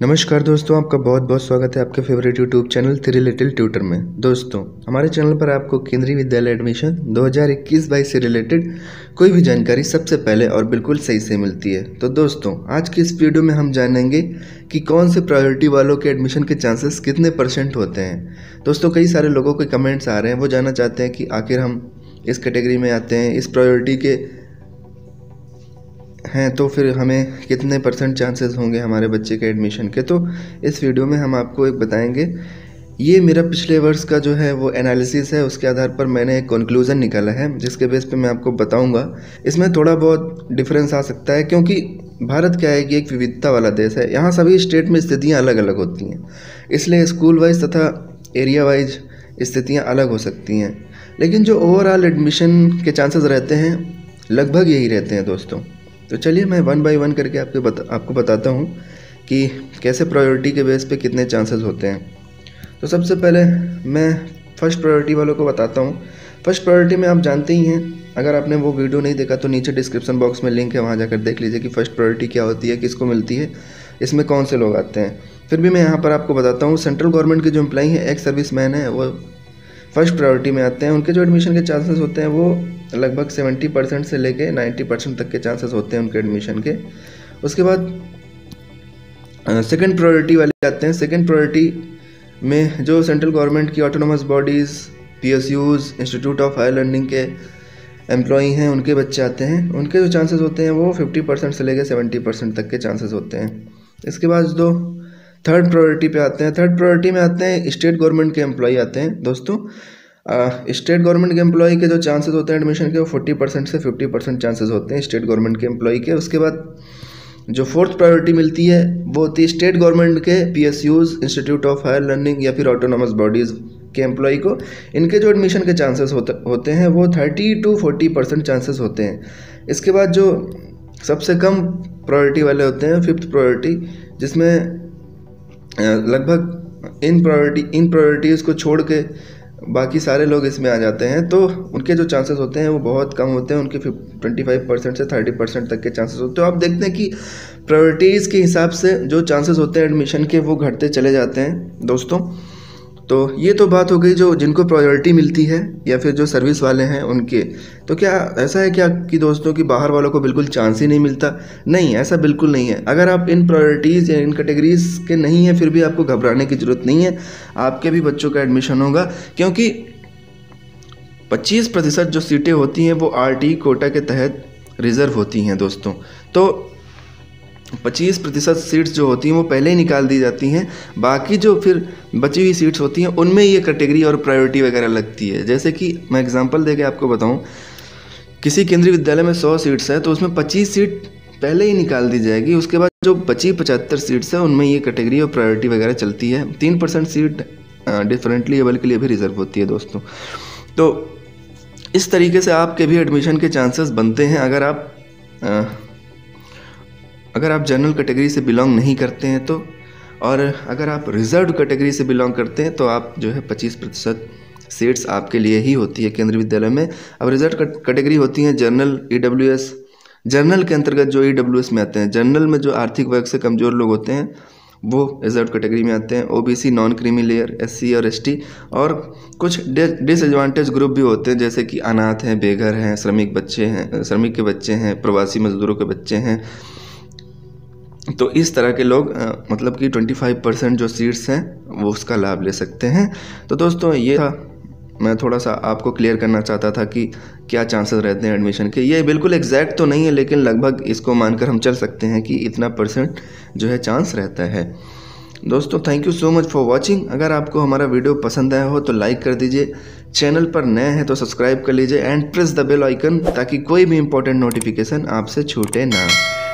नमस्कार दोस्तों, आपका बहुत बहुत स्वागत है आपके favourite YouTube channel three little tutor में। दोस्तों, हमारे चैनल पर आपको केंद्रीय विद्यालय एडमिशन 2021-22 से रिलेटेड कोई भी जानकारी सबसे पहले और बिल्कुल सही से मिलती है। तो दोस्तों, आज की इस वीडियो में हम जानेंगे कि कौन से प्रायोरिटी वालों के एडमिशन के चांसेस कितने परसेंट होते हैं। दोस्तों, कई सारे लोगों के कमेंट्स आ रहे हैं, वो जानना चाहते हैं कि आखिर हम इस कैटेगरी में आते हैं, इस प्रायोरिटी के हैं तो फिर हमें कितने परसेंट चांसेस होंगे हमारे बच्चे के एडमिशन के? तो इस वीडियो में हम आपको एक बताएँगे। ये मेरा पिछले वर्ष का जो है वो एनालिसिस है, उसके आधार पर मैंने एक कंक्लूज़न निकाला है, जिसके बेस पे मैं आपको बताऊँगा। इसमें थोड़ा बहुत डिफरेंस आ सकता है, क्योंकि भारत क्या है कि एक विविधता वाला देश है। यहाँ सभी स्टेट में स्थितियाँ अलग अलग होती हैं। इसलिए स्कूल वाइज तथा एरिया वाइज स्थितियाँ अलग हो सकती हैं। लेकिन जो ओवरऑल एडमिशन के चांसेस रहते हैं, लगभग यही रहते हैं दोस्तों। तो चलिए मैं वन बाय वन करके आपके बता, आपको बताता हूँ कि कैसे प्रायोरिटी के बेस पे कितने चांसेस होते हैं। तो सबसे पहले मैं फ़र्स्ट प्रायोरिटी वालों को बताता हूँ। फ़र्स्ट प्रायोरिटी में आप जानते ही हैं, अगर आपने वो वीडियो नहीं देखा तो नीचे डिस्क्रिप्शन बॉक्स में लिंक है, वहाँ जाकर देख लीजिए कि फ़र्स्ट प्रायोरिटी क्या होती है, किसको मिलती है, इसमें कौन से लोग आते हैं। फिर भी मैं यहाँ पर आपको बताता हूँ सेंट्रल गवर्नमेंट के जो एम्प्लॉई हैं एक्स सर्विस मैन है, वो फ़र्स्ट प्रायोरिटी में आते हैं। उनके जो एडमिशन के चांसेस होते हैं, वो लगभग सेवेंटी परसेंट से लेके नाइन्टी परसेंट तक के चांसेस होते हैं उनके एडमिशन के। उसके बाद सेकेंड प्रायोरिटी वाले आते हैं। सेकेंड प्रायोरिटी में जो सेंट्रल गवर्नमेंट की autonomous bodies PSUs institute of higher learning के एम्प्लॉई हैं, उनके बच्चे आते हैं। उनके जो चांसेस होते हैं वो फिफ्टी परसेंट से लेकर सेवेंटी परसेंट तक के चांसेस होते हैं। इसके बाद दो थर्ड प्रायोरिटी पे आते हैं। थर्ड प्रायोरिटी में आते हैं स्टेट गवर्नमेंट के एम्प्लॉय आते हैं। दोस्तों स्टेट गवर्नमेंट के एम्प्लॉय के जो चांसेस होते हैं एडमिशन के, वो फोर्टी परसेंट से फिफ्टी परसेंट चांसेस होते हैं स्टेट गवर्नमेंट के एम्प्लॉय के। उसके बाद जो फोर्थ प्रायोरिटी मिलती है, वो होती है स्टेट गवर्नमेंट के PSUs institute of higher learning या फिर ऑटोनॉमस बॉडीज़ के एम्प्लॉय को। इनके जो एडमिशन के चांसेस होते होते हैं, वो thirty to forty percent chances होते हैं। इसके बाद जो सबसे कम प्रायोरिटी वाले होते हैं फिफ्थ प्रायोरिटी जिसमें लगभग इन प्रायोरिटी इन प्रायोरिटीज़ को छोड़ के बाकी सारे लोग इसमें आ जाते हैं तो उनके जो चांसेस होते हैं वो बहुत कम होते हैं, उनके ट्वेंटी फाइव परसेंट से थर्टी परसेंट तक के चांसेस होते हैं। तो आप देखते हैं कि प्रायोरिटीज़ के हिसाब से जो चांसेस होते हैं एडमिशन के, वो घटते चले जाते हैं। दोस्तों तो ये तो बात हो गई जो जिनको प्रायोरिटी मिलती है या फिर जो सर्विस वाले हैं उनके। तो क्या ऐसा है क्या कि दोस्तों कि बाहर वालों को बिल्कुल चांस ही नहीं मिलता? नहीं, ऐसा बिल्कुल नहीं है। अगर आप इन प्रायोरिटीज़ या इन कैटेगरीज के नहीं हैं, फिर भी आपको घबराने की ज़रूरत नहीं है। आपके भी बच्चों का एडमिशन होगा। क्योंकि पच्चीस प्रतिशत जो सीटें होती हैं, वो आरटी कोटा के तहत रिज़र्व होती हैं दोस्तों। तो पच्चीस प्रतिशत सीट्स जो होती हैं वो पहले ही निकाल दी जाती हैं। बाकी जो फिर बची हुई सीट्स होती हैं, उनमें ये कैटेगरी और प्रायोरिटी वगैरह लगती है। जैसे कि मैं एग्जांपल दे के आपको बताऊँ, किसी केंद्रीय विद्यालय में सौ सीट्स हैं तो उसमें पच्चीस सीट पहले ही निकाल दी जाएगी। उसके बाद जो बची पचहत्तर सीट्स हैं, उनमें ये कैटेगरी और प्रायोरिटी वगैरह चलती है। तीन परसेंट सीट डिफरेंटली एबल के लिए भी रिज़र्व होती है दोस्तों। तो इस तरीके से आपके भी एडमिशन के चांसेस बनते हैं। अगर आप अगर आप जनरल कैटेगरी से बिलोंग नहीं करते हैं तो और अगर आप रिज़र्व कैटेगरी से बिलोंग करते हैं तो आप जो है पच्चीस प्रतिशत सीट्स आपके लिए ही होती है केंद्रीय विद्यालय में। अब रिज़र्व कैटेगरी होती हैं general E W S general के अंतर्गत जो ई डब्ल्यू एस में आते हैं जनरल में जो आर्थिक वर्ग से कमज़ोर लोग होते हैं, वो रिज़र्व कैटेगरी में आते हैं। O B C non creamy layer S C और एस टी और कुछ डिसएडवांटेज ग्रुप भी होते हैं, जैसे कि अनाथ हैं, बेघर हैं, श्रमिक बच्चे हैं, श्रमिक के बच्चे हैं, प्रवासी मजदूरों के बच्चे हैं। तो इस तरह के लोग आ, मतलब कि 25 परसेंट जो सीट्स हैं वो उसका लाभ ले सकते हैं। तो दोस्तों ये था। मैं थोड़ा सा आपको क्लियर करना चाहता था कि क्या चांसेस रहते हैं एडमिशन के। ये बिल्कुल एग्जैक्ट तो नहीं है लेकिन लगभग इसको मानकर हम चल सकते हैं कि इतना परसेंट जो है चांस रहता है। दोस्तों thank you so much for watching अगर आपको हमारा वीडियो पसंद आया हो तो लाइक कर दीजिए। चैनल पर नए हैं तो सब्सक्राइब कर लीजिए। And press the bell icon ताकि कोई भी इंपॉर्टेंट नोटिफिकेशन आपसे छूटे ना।